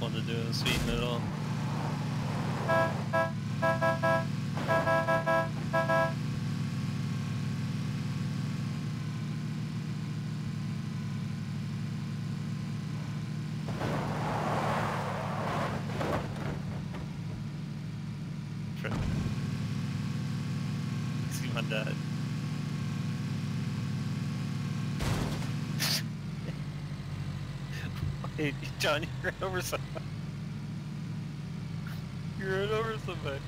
just wanted to do it, speeding it Wait, John, you ran over somebody. You ran over somebody.